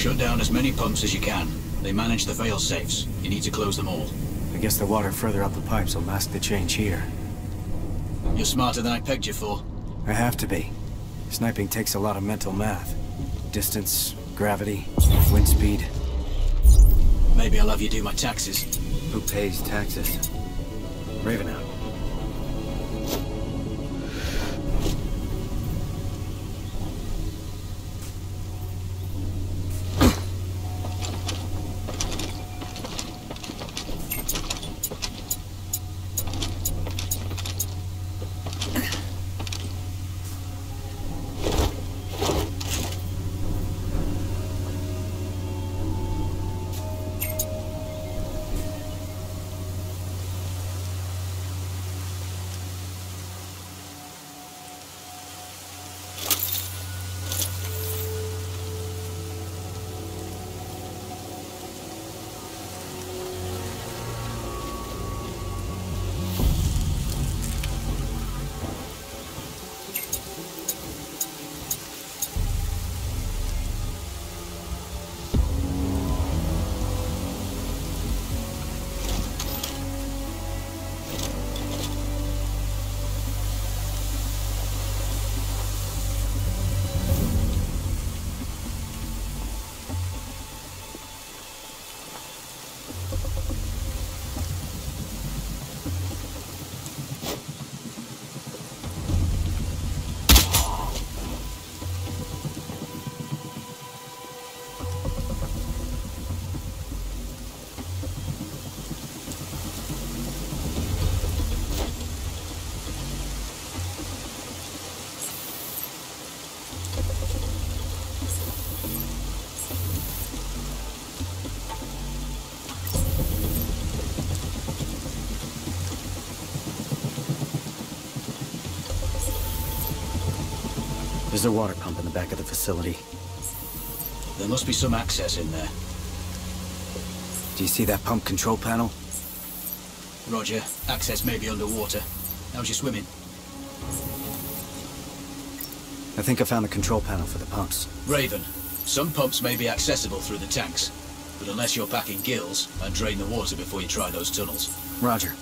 Shut down as many pumps as you can. They manage the fail safes. You need to close them all. I guess the water further up the pipes will mask the change here. You're smarter than I pegged you for. I have to be. Sniping takes a lot of mental math. Distance, gravity, wind speed. Maybe I'll have you do my taxes. Who pays taxes? Raven out. There's a water pump in the back of the facility. There must be some access in there. Do you see that pump control panel? Roger. Access may be underwater. How's your swimming? I think I found the control panel for the pumps. Raven, some pumps may be accessible through the tanks, but unless you're packing gills, and drain the water before you try those tunnels. Roger.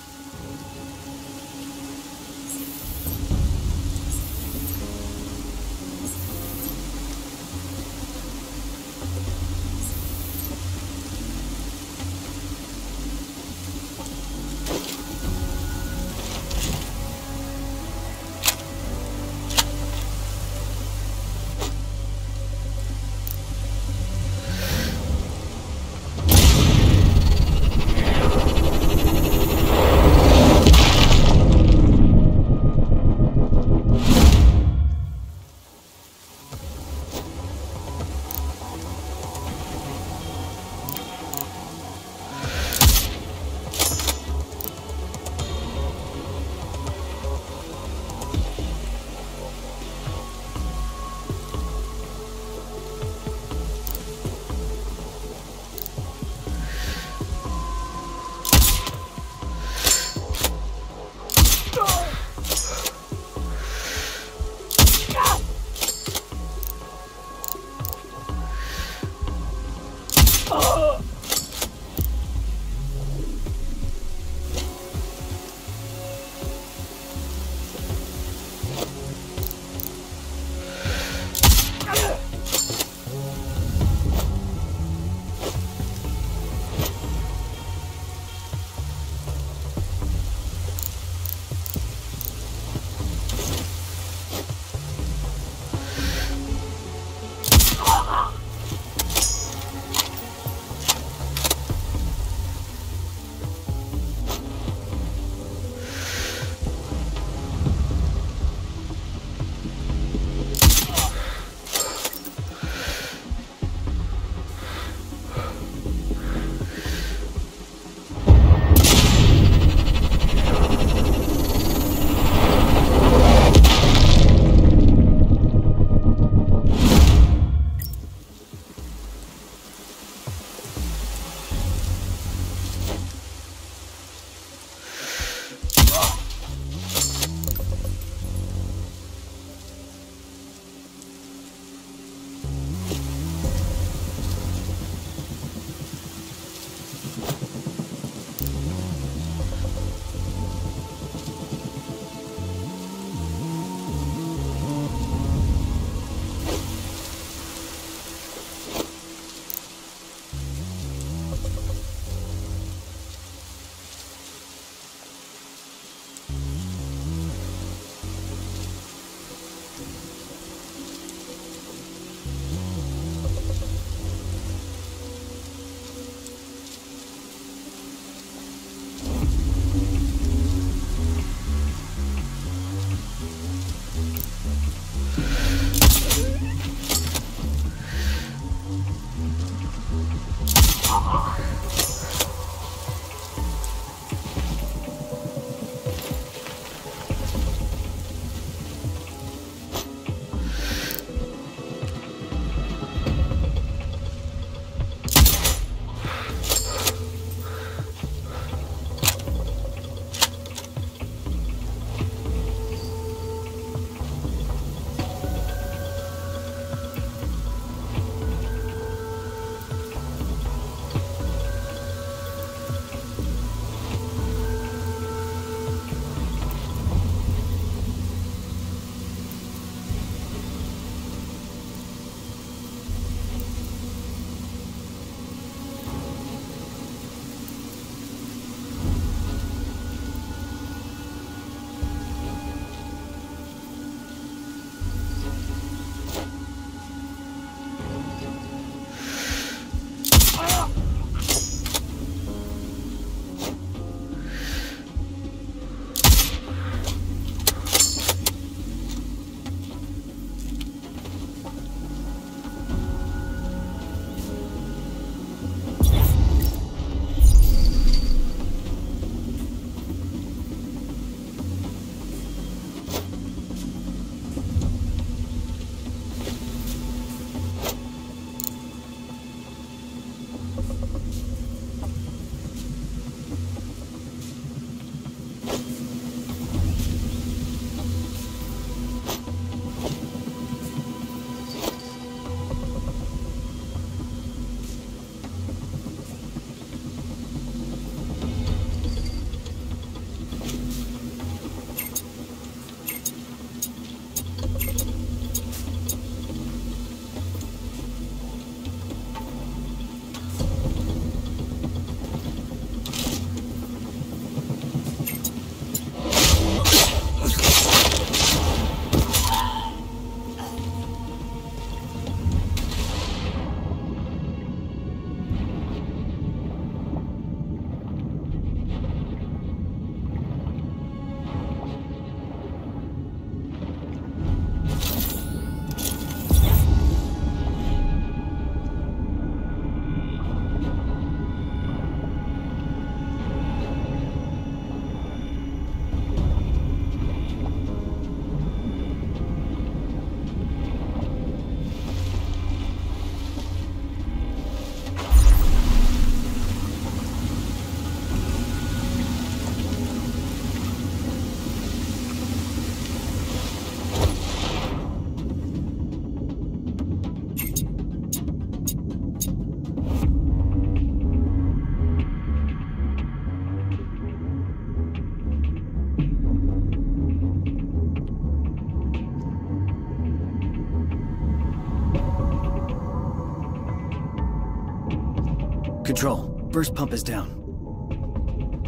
Control, first pump is down.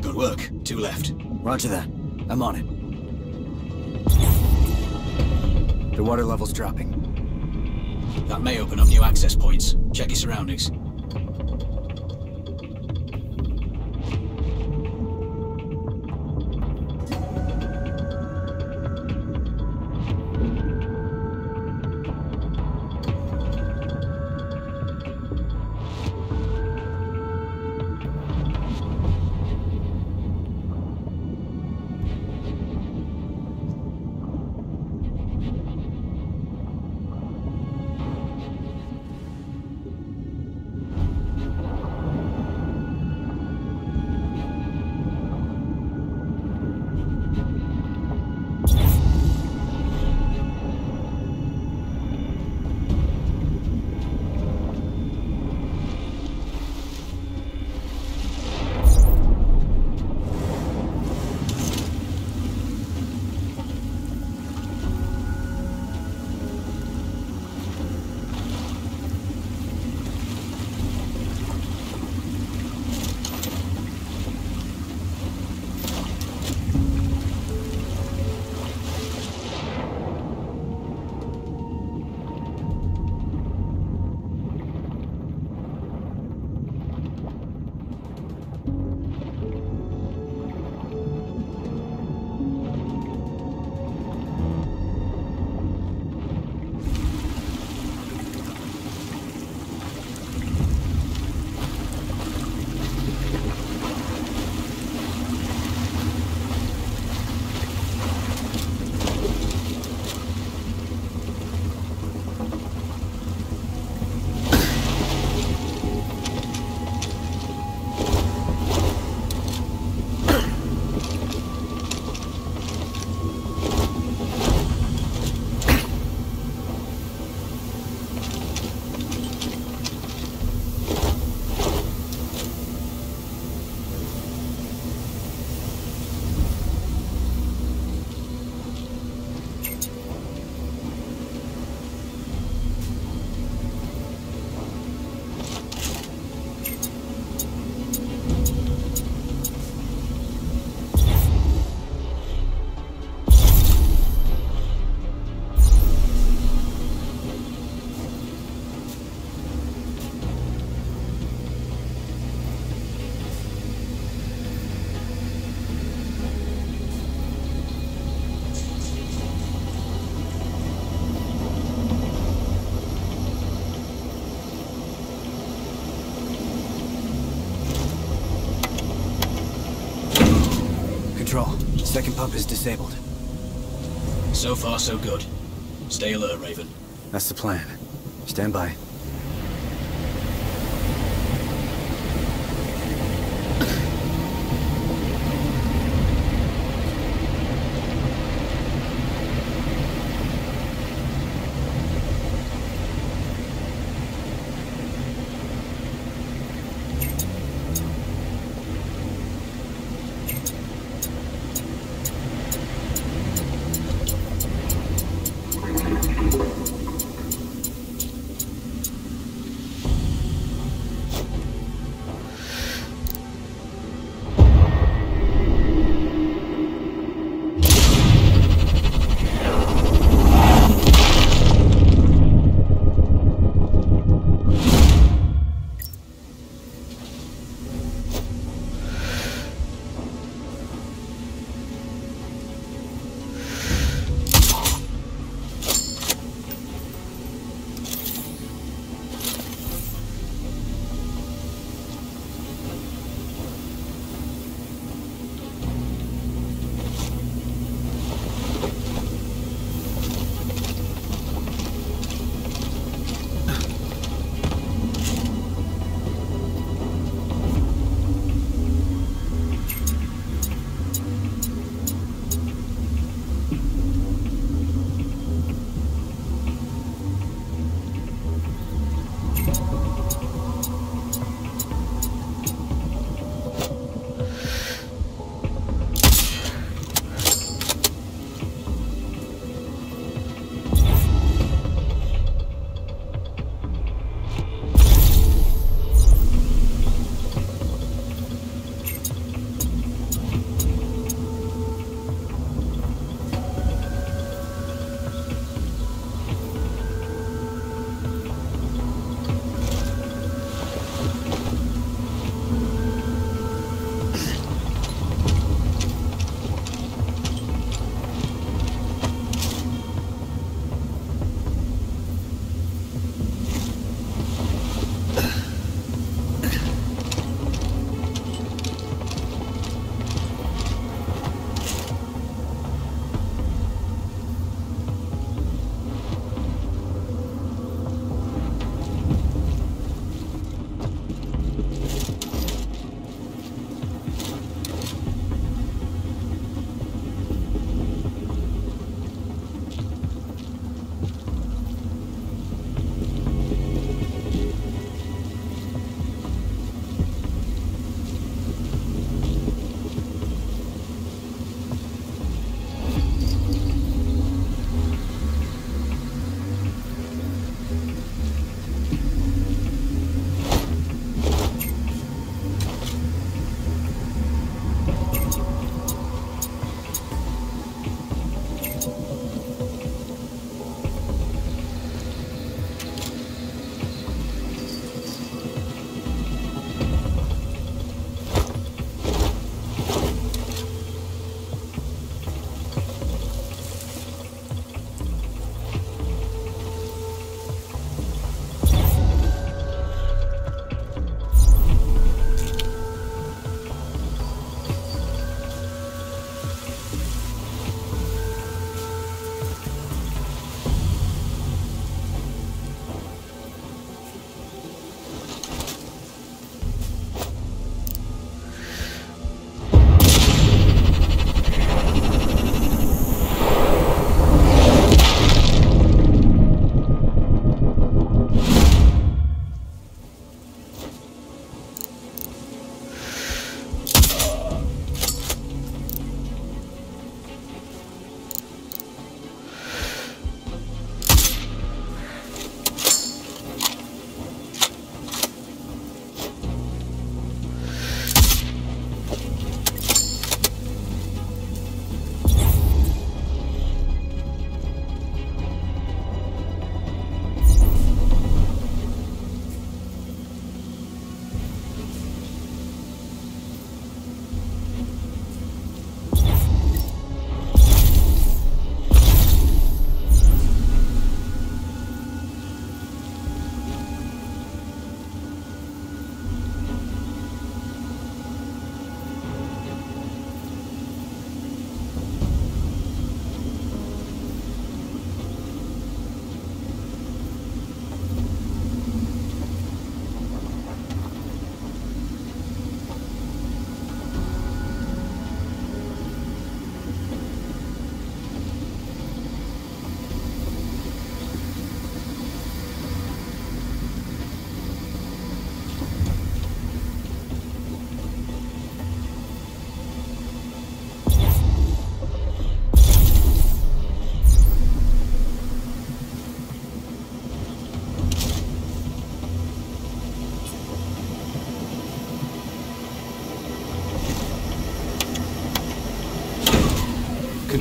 Good work. Two left. Roger that. I'm on it. The water level's dropping. That may open up new access points. Check your surroundings. Pump is disabled. So far, so good. Stay alert, Raven. That's the plan. Stand by.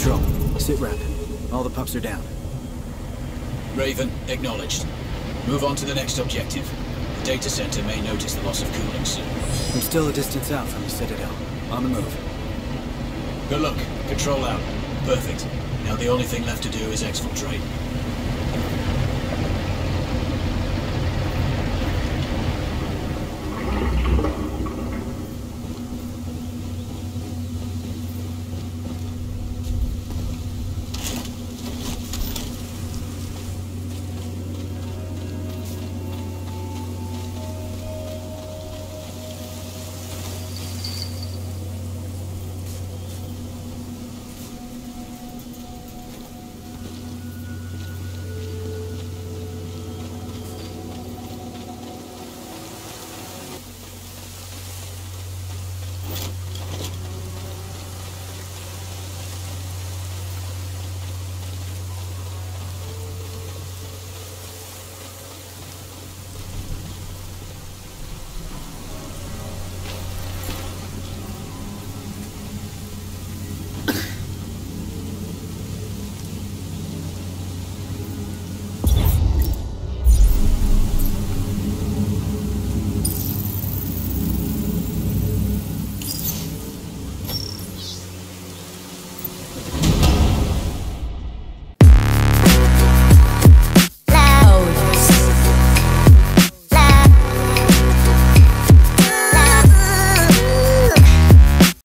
Control, sit rep. All the pups are down. Raven, acknowledged. Move on to the next objective. The data center may notice the loss of cooling soon. I'm still a distance out from the Citadel. On the move. Good luck. Control out. Perfect. Now the only thing left to do is exfiltrate.